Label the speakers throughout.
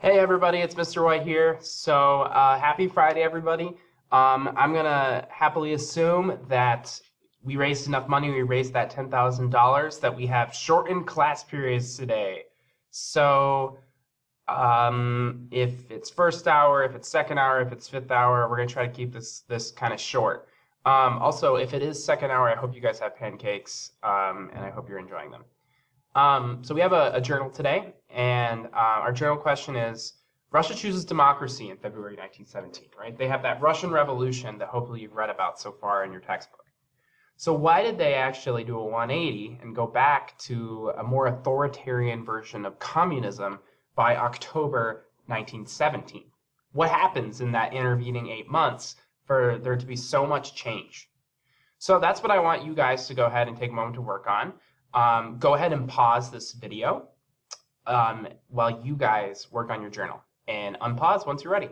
Speaker 1: Hey everybody, it's Mr. White here. So uh, happy Friday, everybody. Um, I'm gonna happily assume that we raised enough money. We raised that ten thousand dollars. That we have shortened class periods today. So um, if it's first hour, if it's second hour, if it's fifth hour, we're gonna try to keep this this kind of short. Um, also, if it is second hour, I hope you guys have pancakes, um, and I hope you're enjoying them. Um, so we have a, a journal today, and uh, our journal question is Russia chooses democracy in February 1917, right? They have that Russian Revolution that hopefully you've read about so far in your textbook. So why did they actually do a 180 and go back to a more authoritarian version of communism by October 1917? What happens in that intervening eight months for there to be so much change? So that's what I want you guys to go ahead and take a moment to work on um, go ahead and pause this video um, while you guys work on your journal and unpause once you're ready.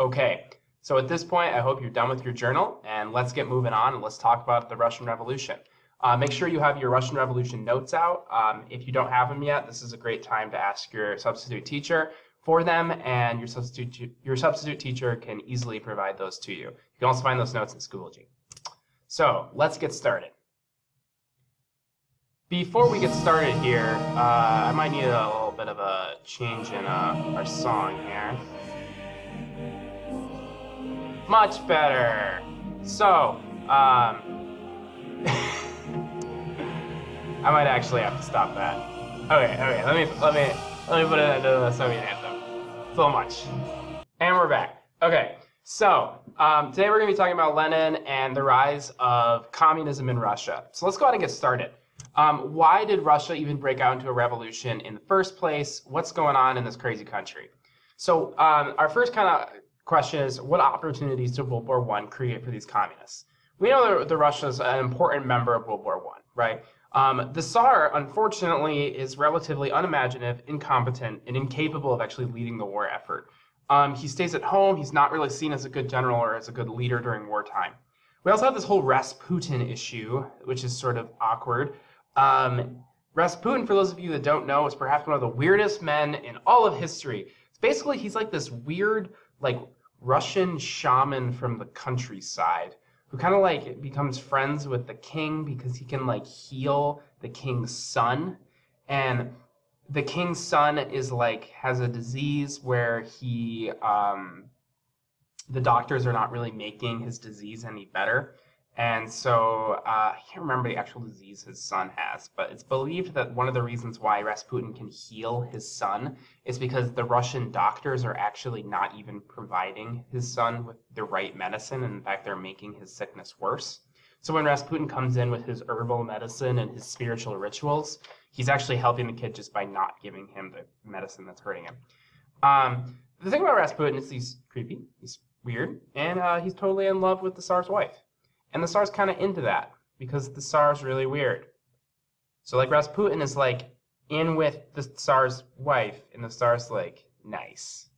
Speaker 1: Okay, so at this point, I hope you're done with your journal and let's get moving on and let's talk about the Russian Revolution. Uh, make sure you have your Russian Revolution notes out. Um, if you don't have them yet, this is a great time to ask your substitute teacher for them, and your substitute, your substitute teacher can easily provide those to you. You can also find those notes in Schoology. So let's get started. Before we get started here, uh, I might need a little bit of a change in uh, our song here. Much better. So, um, I might actually have to stop that. Okay, okay, let me let me let me put it into the Soviet so much. And we're back. Okay, so um, today we're going to be talking about Lenin and the rise of communism in Russia. So let's go ahead and get started. Um, why did Russia even break out into a revolution in the first place? What's going on in this crazy country? So um, our first kind of question is, what opportunities did World War I create for these communists? We know that the Russia is an important member of World War I, right? Um, the Tsar, unfortunately, is relatively unimaginative, incompetent, and incapable of actually leading the war effort. Um, he stays at home. He's not really seen as a good general or as a good leader during wartime. We also have this whole Rasputin issue, which is sort of awkward. Um, Rasputin, for those of you that don't know, is perhaps one of the weirdest men in all of history. Basically, he's like this weird, like Russian shaman from the countryside who kind of like becomes friends with the king because he can like heal the king's son. And the king's son is like has a disease where he um the doctors are not really making his disease any better and so uh, I can't remember the actual disease his son has, but it's believed that one of the reasons why Rasputin can heal his son is because the Russian doctors are actually not even providing his son with the right medicine. And in fact, they're making his sickness worse. So when Rasputin comes in with his herbal medicine and his spiritual rituals, he's actually helping the kid just by not giving him the medicine that's hurting him. Um, the thing about Rasputin is he's creepy, he's weird, and uh, he's totally in love with the Tsar's wife. And the Tsar's kind of into that because the Tsar's really weird. So like Rasputin is like in with the Tsar's wife, and the Tsar's like nice.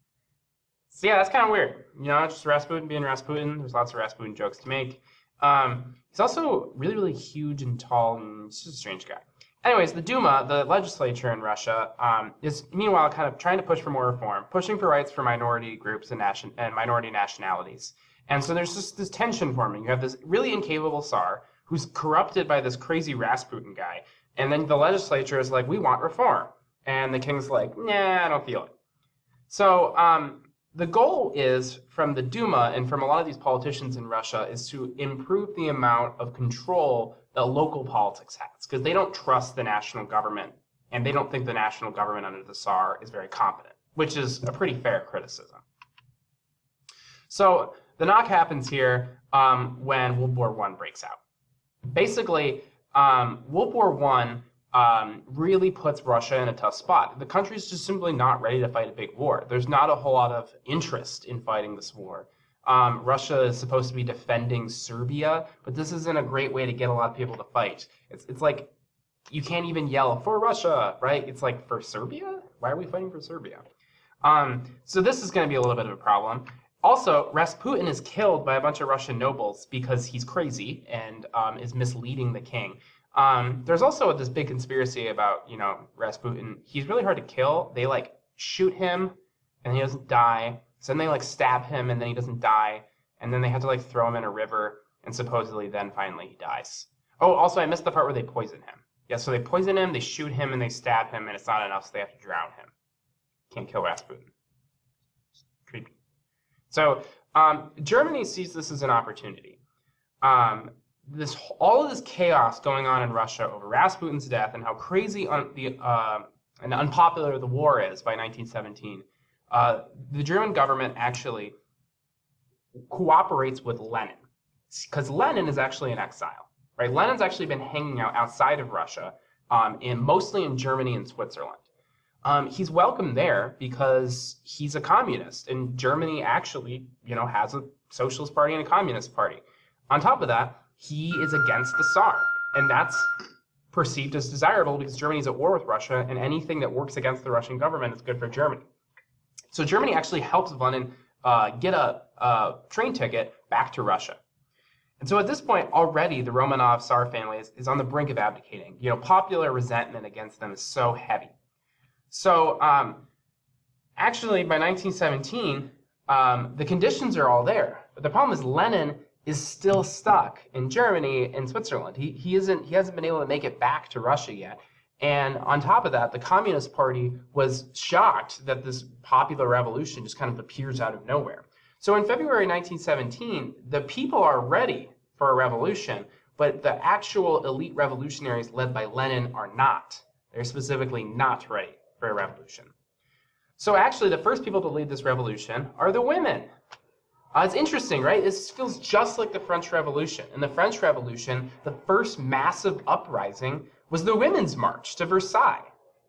Speaker 1: So yeah, that's kind of weird. You know, just Rasputin being Rasputin. There's lots of Rasputin jokes to make. Um, he's also really, really huge and tall, and he's just a strange guy. Anyways, the Duma, the legislature in Russia, um, is meanwhile kind of trying to push for more reform, pushing for rights for minority groups and, nation- and minority nationalities. And so there's just this tension forming. You have this really incapable Tsar who's corrupted by this crazy Rasputin guy. And then the legislature is like, we want reform. And the king's like, nah, I don't feel it. So um, the goal is from the Duma and from a lot of these politicians in Russia is to improve the amount of control that local politics has because they don't trust the national government and they don't think the national government under the Tsar is very competent, which is a pretty fair criticism. So the knock happens here um, when World War One breaks out. Basically, um, World War One um, really puts Russia in a tough spot. The country is just simply not ready to fight a big war. There's not a whole lot of interest in fighting this war. Um, Russia is supposed to be defending Serbia, but this isn't a great way to get a lot of people to fight. It's, it's like you can't even yell for Russia, right? It's like for Serbia? Why are we fighting for Serbia? Um, so this is going to be a little bit of a problem. Also, Rasputin is killed by a bunch of Russian nobles because he's crazy and um, is misleading the king. Um, there's also this big conspiracy about you know Rasputin. He's really hard to kill. They like shoot him, and he doesn't die. So then they like stab him, and then he doesn't die. And then they have to like throw him in a river, and supposedly then finally he dies. Oh, also I missed the part where they poison him. Yeah, so they poison him, they shoot him, and they stab him, and it's not enough, so they have to drown him. Can't kill Rasputin. So um, Germany sees this as an opportunity. Um, this all of this chaos going on in Russia over Rasputin's death and how crazy un, the uh, and unpopular the war is by 1917. Uh, the German government actually cooperates with Lenin because Lenin is actually in exile. Right? Lenin's actually been hanging out outside of Russia, um, in mostly in Germany and Switzerland. Um, he's welcome there because he's a communist, and Germany actually, you know, has a socialist party and a communist party. On top of that, he is against the Tsar, and that's perceived as desirable because Germany's at war with Russia, and anything that works against the Russian government is good for Germany. So Germany actually helps Lenin uh, get a, a, train ticket back to Russia. And so at this point, already the Romanov Tsar family is, is on the brink of abdicating. You know, popular resentment against them is so heavy. So um, actually, by 1917, um, the conditions are all there. But the problem is Lenin is still stuck in Germany and Switzerland. He, he, isn't, he hasn't been able to make it back to Russia yet. And on top of that, the Communist Party was shocked that this popular revolution just kind of appears out of nowhere. So in February 1917, the people are ready for a revolution, but the actual elite revolutionaries led by Lenin are not. They're specifically not ready for a revolution. So actually, the first people to lead this revolution are the women. Uh, it's interesting, right? This feels just like the French Revolution. In the French Revolution, the first massive uprising was the Women's March to Versailles,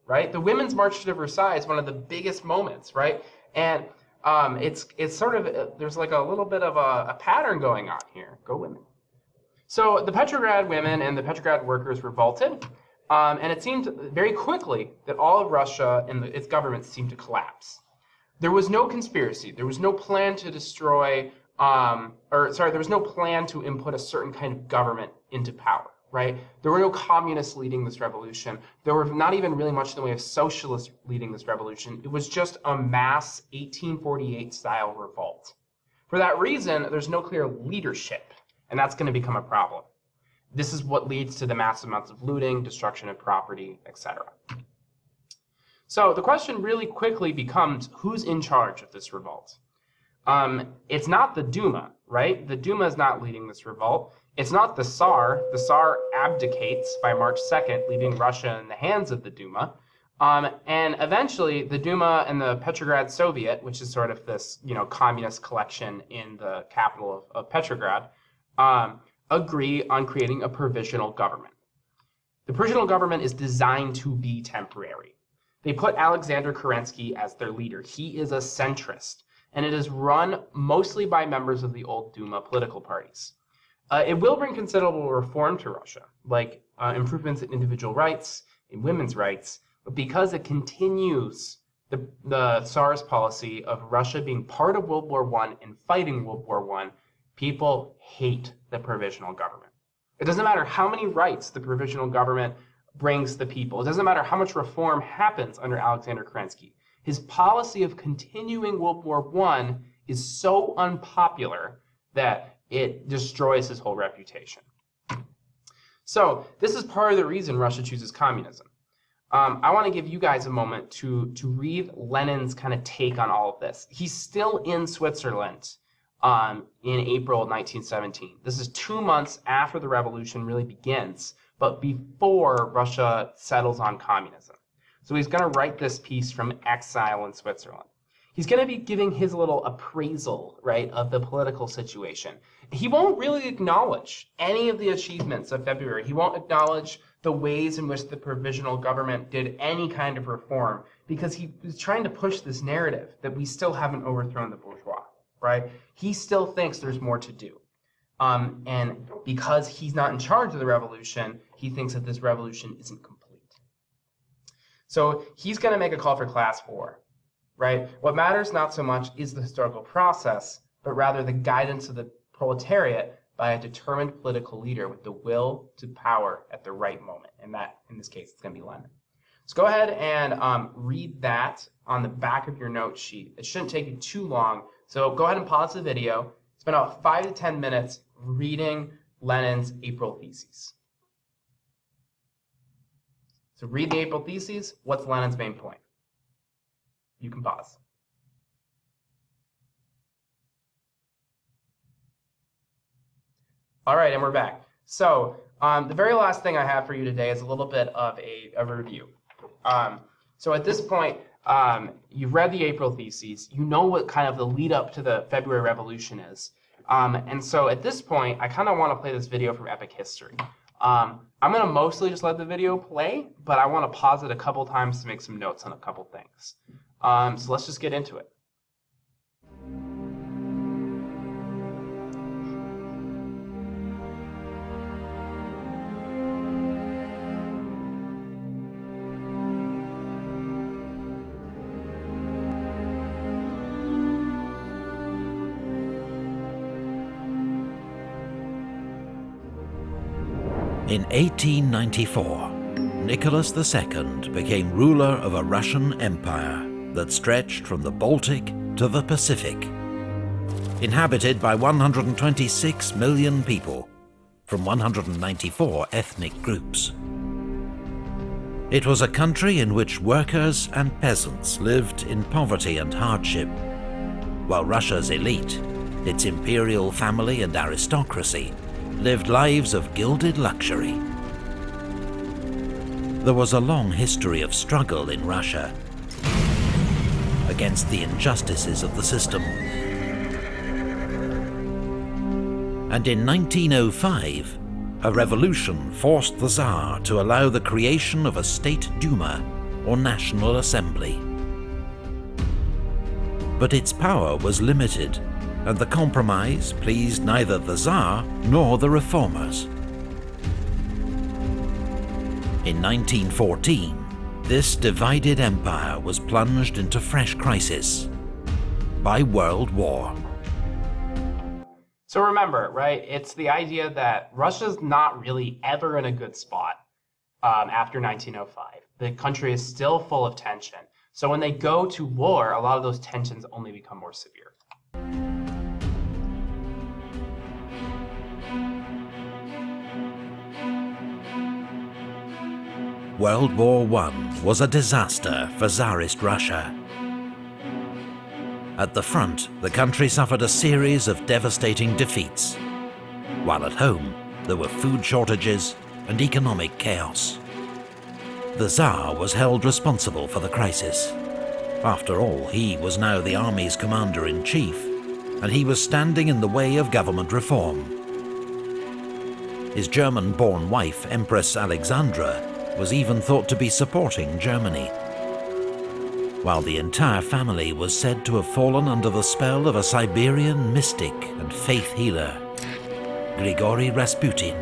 Speaker 1: right? The Women's March to Versailles is one of the biggest moments, right? And um, it's it's sort of uh, there's like a little bit of a, a pattern going on here. Go women. So the Petrograd women and the Petrograd workers revolted, um, and it seemed very quickly that all of Russia and the, its government seemed to collapse. There was no conspiracy. There was no plan to destroy, um, or sorry, there was no plan to input a certain kind of government into power, right? There were no communists leading this revolution. There were not even really much in the way of socialists leading this revolution. It was just a mass 1848 style revolt. For that reason, there's no clear leadership, and that's going to become a problem. This is what leads to the massive amounts of looting, destruction of property, etc. So the question really quickly becomes who's in charge of this revolt? Um, it's not the Duma, right? The Duma is not leading this revolt. It's not the Tsar. The Tsar abdicates by March 2nd, leaving Russia in the hands of the Duma. Um, and eventually, the Duma and the Petrograd Soviet, which is sort of this, you know, communist collection in the capital of, of Petrograd, um, agree on creating a provisional government. The provisional government is designed to be temporary. They put Alexander Kerensky as their leader. He is a centrist, and it is run mostly by members of the old Duma political parties. Uh, it will bring considerable reform to Russia, like uh, improvements in individual rights, in women's rights, but because it continues the, the Tsar's policy of Russia being part of World War I and fighting World War I, people hate the provisional government. It doesn't matter how many rights the provisional government brings the people. It doesn't matter how much reform happens under Alexander Kerensky. His policy of continuing World War I is so unpopular that it destroys his whole reputation. So this is part of the reason Russia chooses communism. Um, I want to give you guys a moment to, to read Lenin's kind of take on all of this. He's still in Switzerland um, in April 1917. This is two months after the revolution really begins but before Russia settles on communism. So he's going to write this piece from exile in Switzerland. He's going to be giving his little appraisal, right, of the political situation. He won't really acknowledge any of the achievements of February. He won't acknowledge the ways in which the provisional government did any kind of reform because he was trying to push this narrative that we still haven't overthrown the bourgeois, right? He still thinks there's more to do. Um, and because he's not in charge of the revolution, he thinks that this revolution isn't complete. So he's going to make a call for class war, right? What matters not so much is the historical process, but rather the guidance of the proletariat by a determined political leader with the will to power at the right moment. And that, in this case, it's going to be Lenin. So go ahead and um, read that on the back of your note sheet. It shouldn't take you too long. So go ahead and pause the video. Spend about five to 10 minutes reading Lenin's April Theses. So read the April Theses. What's Lenin's main point? You can pause. All right, and we're back. So um, the very last thing I have for you today is a little bit of a, a review. Um, so at this point, um, you've read the April Theses. You know what kind of the lead up to the February Revolution is. Um, and so at this point, I kind of want to play this video from Epic History. Um, I'm going to mostly just let the video play, but I want to pause it a couple times to make some notes on a couple things. Um, so let's just get into it.
Speaker 2: In 1894, Nicholas II became ruler of a Russian empire that stretched from the Baltic to the Pacific. Inhabited by 126 million people from 194 ethnic groups. It was a country in which workers and peasants lived in poverty and hardship, while Russia's elite, its imperial family and aristocracy, lived lives of gilded luxury. There was a long history of struggle in Russia against the injustices of the system. And in 1905, a revolution forced the Tsar to allow the creation of a State Duma, or National Assembly. But its power was limited and the compromise pleased neither the Tsar nor the reformers. In 1914, this divided empire was plunged into fresh crisis by World War.
Speaker 1: So remember, right, it's the idea that Russia's not really ever in a good spot um, after 1905. The country is still full of tension. So when they go to war, a lot of those tensions only become more severe.
Speaker 2: World War I was a disaster for Tsarist Russia. At the front, the country suffered a series of devastating defeats, while at home there were food shortages and economic chaos. The Tsar was held responsible for the crisis. After all, he was now the army's commander-in-chief, and he was standing in the way of government reform. His German-born wife, Empress Alexandra, was even thought to be supporting Germany, while the entire family was said to have fallen under the spell of a Siberian mystic and faith healer, Grigory Rasputin.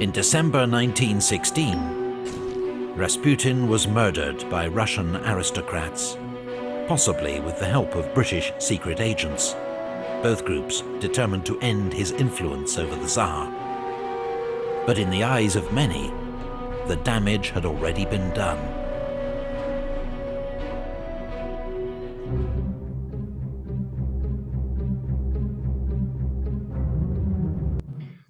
Speaker 2: In December 1916, Rasputin was murdered by Russian aristocrats, possibly with the help of British secret agents, both groups determined to end his influence over the Tsar but in the eyes of many, the damage had already been done.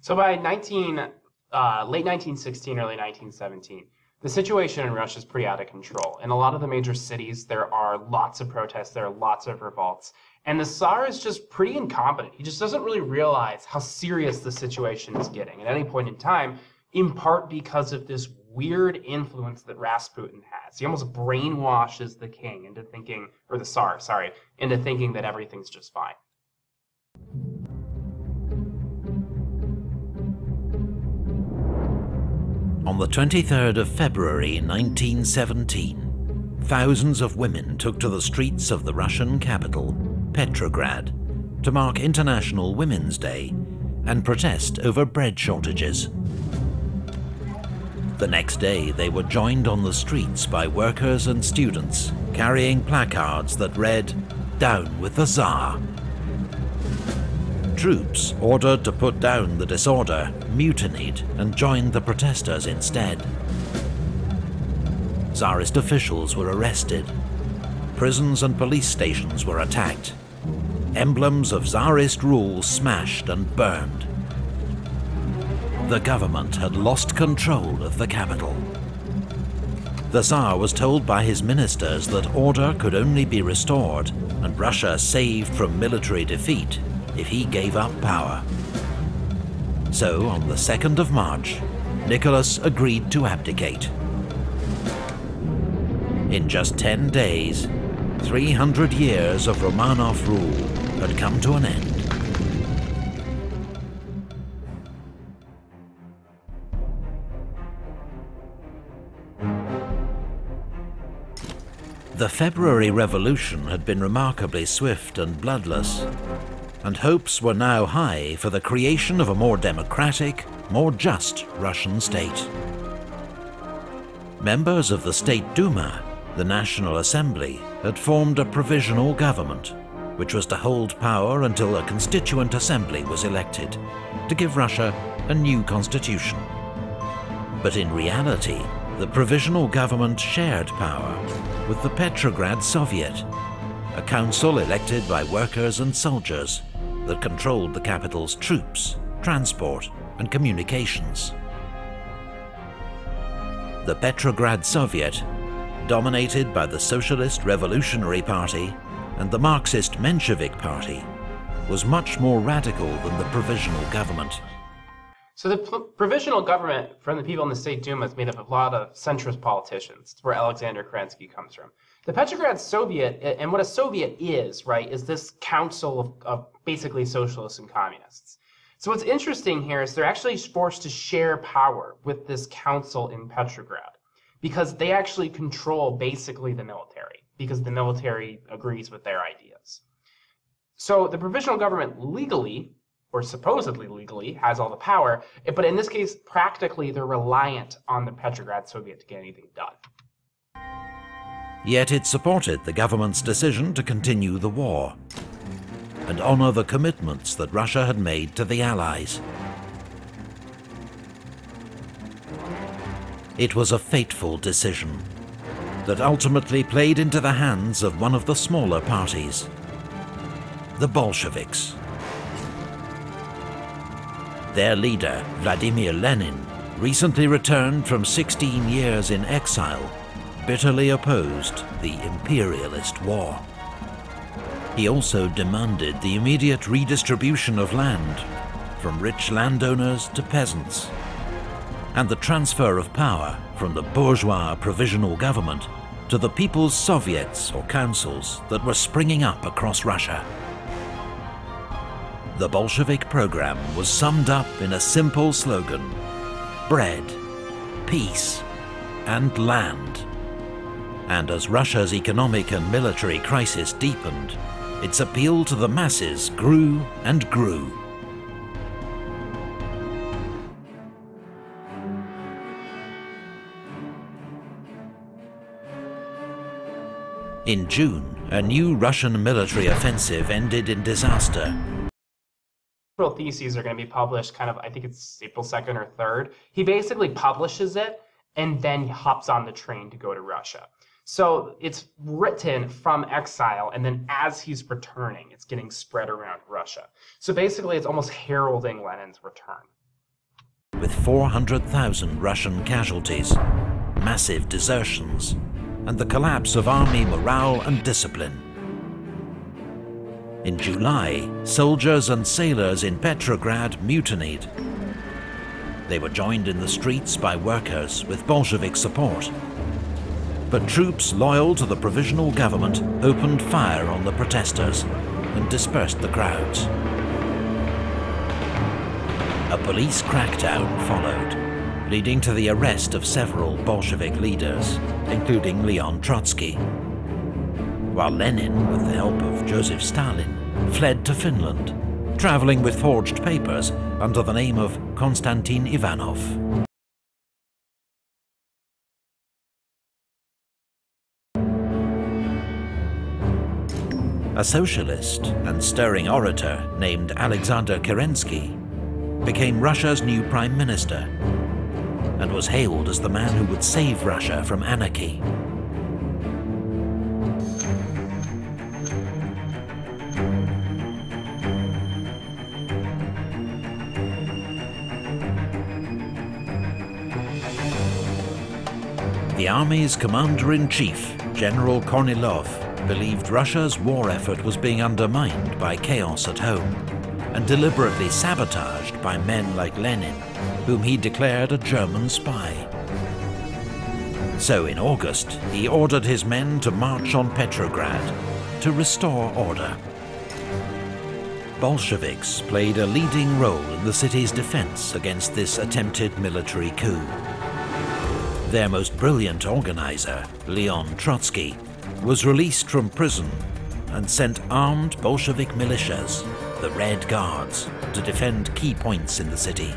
Speaker 1: So by 19, uh, late 1916, early 1917, the situation in Russia is pretty out of control. In a lot of the major cities, there are lots of protests, there are lots of revolts. And the Tsar is just pretty incompetent. He just doesn't really realize how serious the situation is getting at any point in time, in part because of this weird influence that Rasputin has. He almost brainwashes the king into thinking, or the Tsar, sorry, into thinking that everything's just fine.
Speaker 2: On the 23rd of February 1917, thousands of women took to the streets of the Russian capital Petrograd, to mark International Women's Day and protest over bread shortages. The next day, they were joined on the streets by workers and students carrying placards that read, Down with the Tsar. troops ordered to put down the disorder mutinied and joined the protesters instead. Tsarist officials were arrested. Prisons and police stations were attacked. Emblems of Tsarist rule smashed and burned. The government had lost control of the capital. The Tsar was told by his ministers that order could only be restored and Russia saved from military defeat if he gave up power. So, on the 2nd of March, Nicholas agreed to abdicate. In just 10 days, 300 years of Romanov rule had come to an end. The February Revolution had been remarkably swift and bloodless, and hopes were now high for the creation of a more democratic, more just Russian state. Members of the State Duma, the National Assembly, had formed a provisional government, which was to hold power until a constituent assembly was elected, to give Russia a new constitution. But in reality, the provisional government shared power with the Petrograd Soviet, a council elected by workers and soldiers that controlled the capital's troops, transport and communications. The Petrograd Soviet, dominated by the Socialist Revolutionary Party and the Marxist Menshevik Party, was much more radical than the provisional government.
Speaker 1: So the provisional government from the people in the State Duma is made up of a lot of centrist politicians. It's where Alexander Kerensky comes from. The Petrograd Soviet, and what a Soviet is, right, is this council of, of basically socialists and communists. So what's interesting here is they're actually forced to share power with this council in Petrograd because they actually control basically the military because the military agrees with their ideas. So the provisional government legally or supposedly legally, has all the power. But in this case, practically, they're reliant on the Petrograd Soviet to get anything done.
Speaker 2: Yet it supported the government's decision to continue the war and honour the commitments that Russia had made to the Allies. It was a fateful decision that ultimately played into the hands of one of the smaller parties, the Bolsheviks. Their leader, Vladimir Lenin, recently returned from 16 years in exile, bitterly opposed the imperialist war. He also demanded the immediate redistribution of land, from rich landowners to peasants, and the transfer of power from the bourgeois provisional government to the people's soviets or councils that were springing up across Russia. The Bolshevik program was summed up in a simple slogan bread, peace, and land. And as Russia's economic and military crisis deepened, its appeal to the masses grew and grew. In June, a new Russian military offensive ended in disaster
Speaker 1: theses are going to be published kind of, I think it's April 2nd or 3rd. He basically publishes it and then hops on the train to go to Russia. So it's written from exile, and then as he's returning, it's getting spread around Russia. So basically, it's almost heralding Lenin's return.
Speaker 2: With 400,000 Russian casualties, massive desertions, and the collapse of army morale and discipline, in July, soldiers and sailors in Petrograd mutinied. They were joined in the streets by workers with Bolshevik support. But troops loyal to the provisional government opened fire on the protesters and dispersed the crowds. A police crackdown followed, leading to the arrest of several Bolshevik leaders, including Leon Trotsky while Lenin, with the help of Joseph Stalin, fled to Finland, travelling with forged papers under the name of Konstantin Ivanov. A socialist and stirring orator named Alexander Kerensky became Russia's new prime minister and was hailed as the man who would save Russia from anarchy. The army's commander-in-chief, General Kornilov, believed Russia's war effort was being undermined by chaos at home, and deliberately sabotaged by men like Lenin, whom he declared a German spy. So in August, he ordered his men to march on Petrograd to restore order. Bolsheviks played a leading role in the city's defense against this attempted military coup. Their most brilliant organizer, Leon Trotsky, was released from prison and sent armed Bolshevik militias, the Red Guards, to defend key points in the city.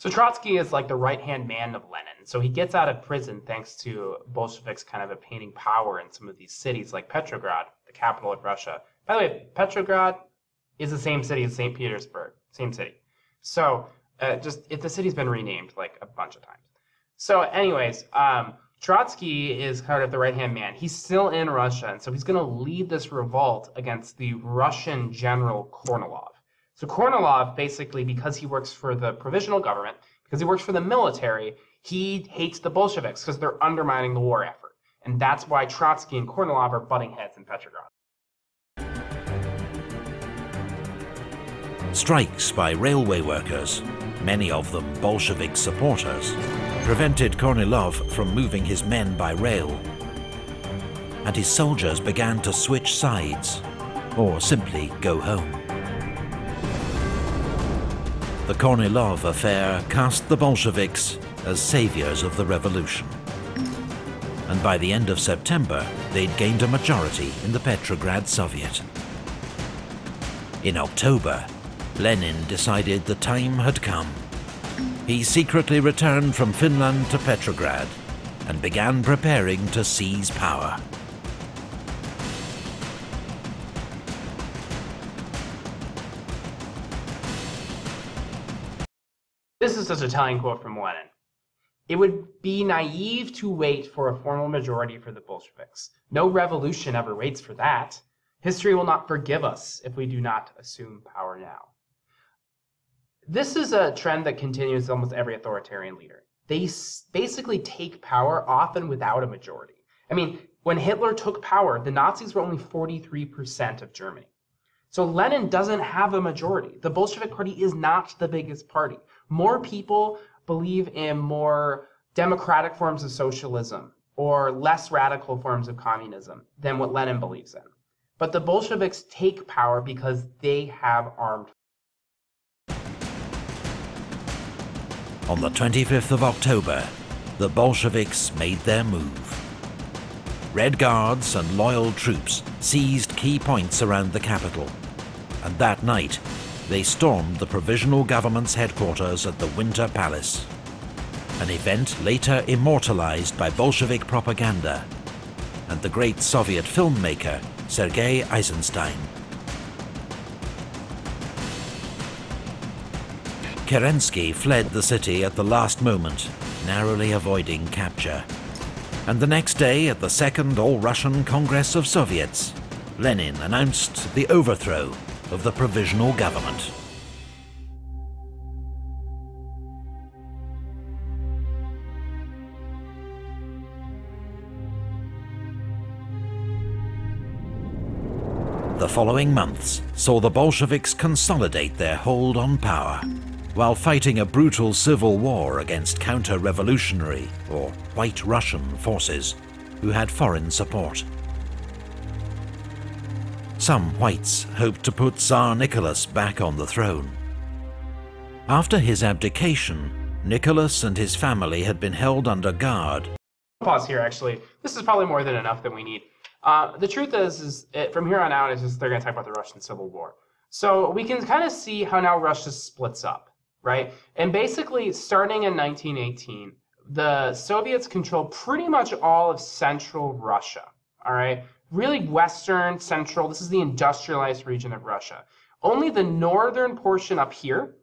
Speaker 1: So Trotsky is like the right-hand man of Lenin. So he gets out of prison thanks to Bolsheviks kind of obtaining power in some of these cities like Petrograd, the capital of Russia. By the way, Petrograd is the same city as St. Petersburg, same city. So uh, just if the city's been renamed like a bunch of times. So, anyways, um, Trotsky is kind of the right hand man. He's still in Russia, and so he's going to lead this revolt against the Russian general Kornilov. So, Kornilov, basically, because he works for the provisional government, because he works for the military, he hates the Bolsheviks because they're undermining the war effort. And that's why Trotsky and Kornilov are butting heads in Petrograd.
Speaker 2: Strikes by railway workers, many of them Bolshevik supporters, prevented Kornilov from moving his men by rail. And his soldiers began to switch sides, or simply go home. The Kornilov affair cast the Bolsheviks as saviors of the revolution. And by the end of September, they'd gained a majority in the Petrograd Soviet. In October, Lenin decided the time had come he secretly returned from Finland to Petrograd and began preparing to seize power.
Speaker 1: This is such a telling quote from Lenin. It would be naive to wait for a formal majority for the Bolsheviks. No revolution ever waits for that. History will not forgive us if we do not assume power now. This is a trend that continues almost every authoritarian leader. They basically take power often without a majority. I mean, when Hitler took power, the Nazis were only 43% of Germany. So Lenin doesn't have a majority. The Bolshevik Party is not the biggest party. More people believe in more democratic forms of socialism or less radical forms of communism than what Lenin believes in. But the Bolsheviks take power because they have armed
Speaker 2: On the 25th of October, the Bolsheviks made their move. Red Guards and loyal troops seized key points around the capital, and that night they stormed the provisional government's headquarters at the Winter Palace, an event later immortalized by Bolshevik propaganda and the great Soviet filmmaker Sergei Eisenstein. Kerensky fled the city at the last moment, narrowly avoiding capture. And the next day, at the Second All-Russian Congress of Soviets, Lenin announced the overthrow of the provisional government. The following months saw the Bolsheviks consolidate their hold on power while fighting a brutal civil war against counter-revolutionary, or White Russian, forces who had foreign support. Some whites hoped to put Tsar Nicholas back on the throne. After his abdication, Nicholas and his family had been held under guard.
Speaker 1: Pause here, actually. This is probably more than enough that we need. Uh, the truth is, is it, from here on out, is just they're going to talk about the Russian Civil War. So we can kind of see how now Russia splits up right? And basically, starting in 1918, the Soviets control pretty much all of central Russia, all right? Really western, central. This is the industrialized region of Russia. Only the northern portion up here,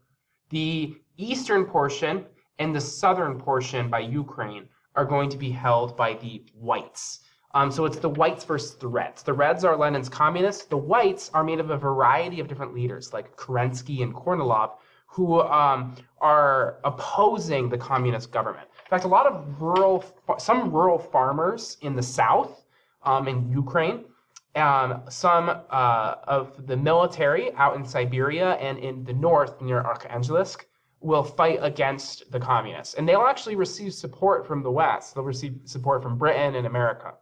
Speaker 1: the eastern portion, and the southern portion by Ukraine are going to be held by the whites. Um, so it's the whites versus the reds. The reds are Lenin's communists. The whites are made of a variety of different leaders, like Kerensky and Kornilov, who um, are opposing the communist government. In fact, a lot of rural, some rural farmers in the south, um, in Ukraine, um, some uh, of the military out in Siberia and in the north near Arkhangelsk will fight against the communists. And they'll actually receive support from the West. They'll receive support from Britain and America,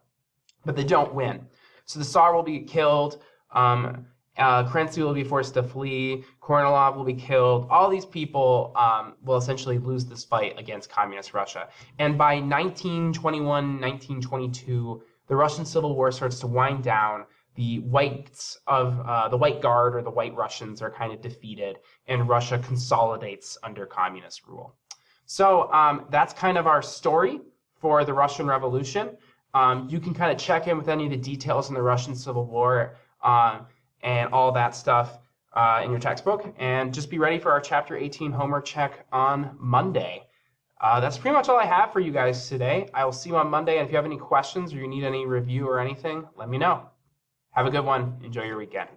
Speaker 1: but they don't win. So the Tsar will be killed. Um, uh, will be forced to flee. Kornilov will be killed. All these people um, will essentially lose this fight against communist Russia. And by 1921, 1922, the Russian Civil War starts to wind down. The whites of uh, the White Guard or the White Russians are kind of defeated, and Russia consolidates under communist rule. So um, that's kind of our story for the Russian Revolution. Um, you can kind of check in with any of the details in the Russian Civil War. Uh, and all that stuff uh, in your textbook. And just be ready for our Chapter 18 homework check on Monday. Uh, that's pretty much all I have for you guys today. I will see you on Monday. And if you have any questions or you need any review or anything, let me know. Have a good one. Enjoy your weekend.